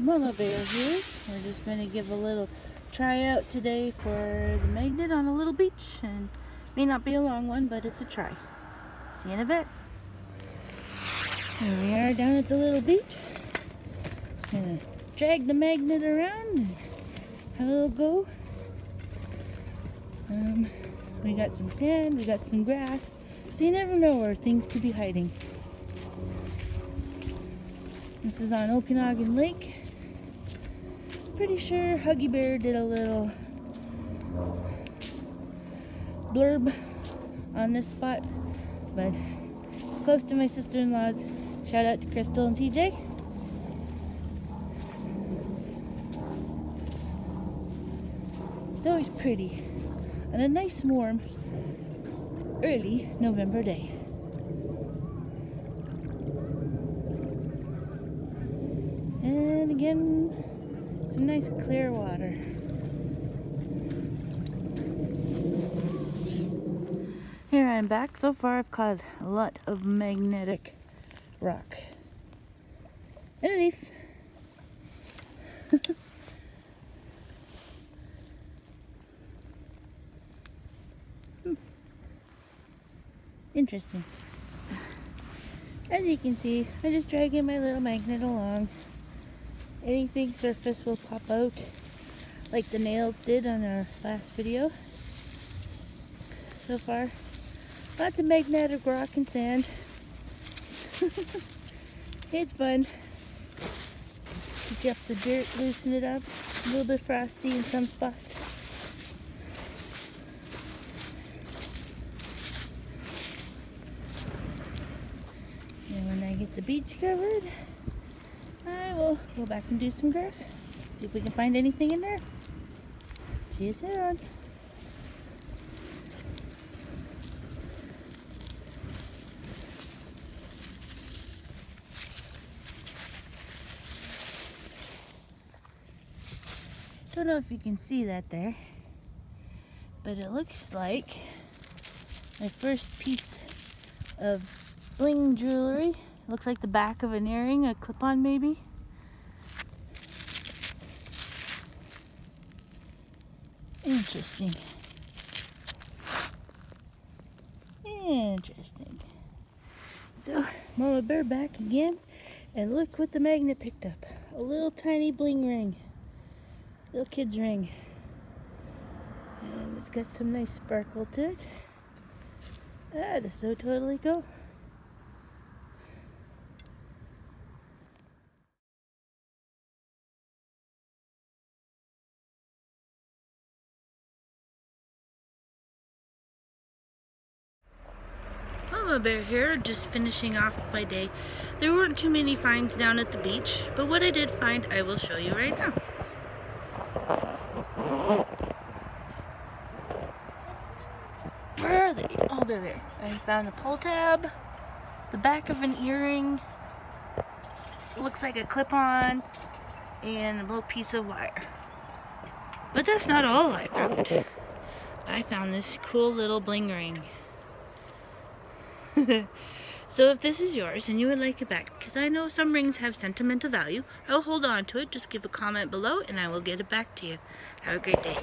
Mama Bear here. We're just going to give a little tryout today for the magnet on a little beach. and May not be a long one, but it's a try. See you in a bit. Here we are down at the little beach. Just going to drag the magnet around and have a little go. Um, we got some sand, we got some grass, so you never know where things could be hiding. This is on Okanagan Lake pretty sure Huggy Bear did a little blurb on this spot, but it's close to my sister-in-law's. Shout out to Crystal and TJ. It's always pretty on a nice warm early November day. And again, some nice clear water. Here I'm back. So far I've caught a lot of magnetic rock. Underneath. hmm. Interesting. As you can see, I'm just dragging my little magnet along anything surface will pop out like the nails did on our last video so far. Lots of magnetic rock and sand. It's fun. Pick up the dirt loosen it up a little bit frosty in some spots. And when I get the beach covered I will go back and do some grass. See if we can find anything in there. See you soon. Don't know if you can see that there, but it looks like my first piece of bling jewelry Looks like the back of an earring, a clip-on maybe. Interesting. Interesting. So, Mama Bear back again. And look what the magnet picked up. A little tiny bling ring. Little kid's ring. And it's got some nice sparkle to it. Ah, that is so totally cool. Mama Bear here, just finishing off my day. There weren't too many finds down at the beach, but what I did find I will show you right now. Where are they? Oh, they're there. I found a pull tab, the back of an earring, looks like a clip-on, and a little piece of wire. But that's not all I found. I found this cool little bling ring. so if this is yours and you would like it back, because I know some rings have sentimental value, I'll hold on to it. Just give a comment below and I will get it back to you. Have a great day.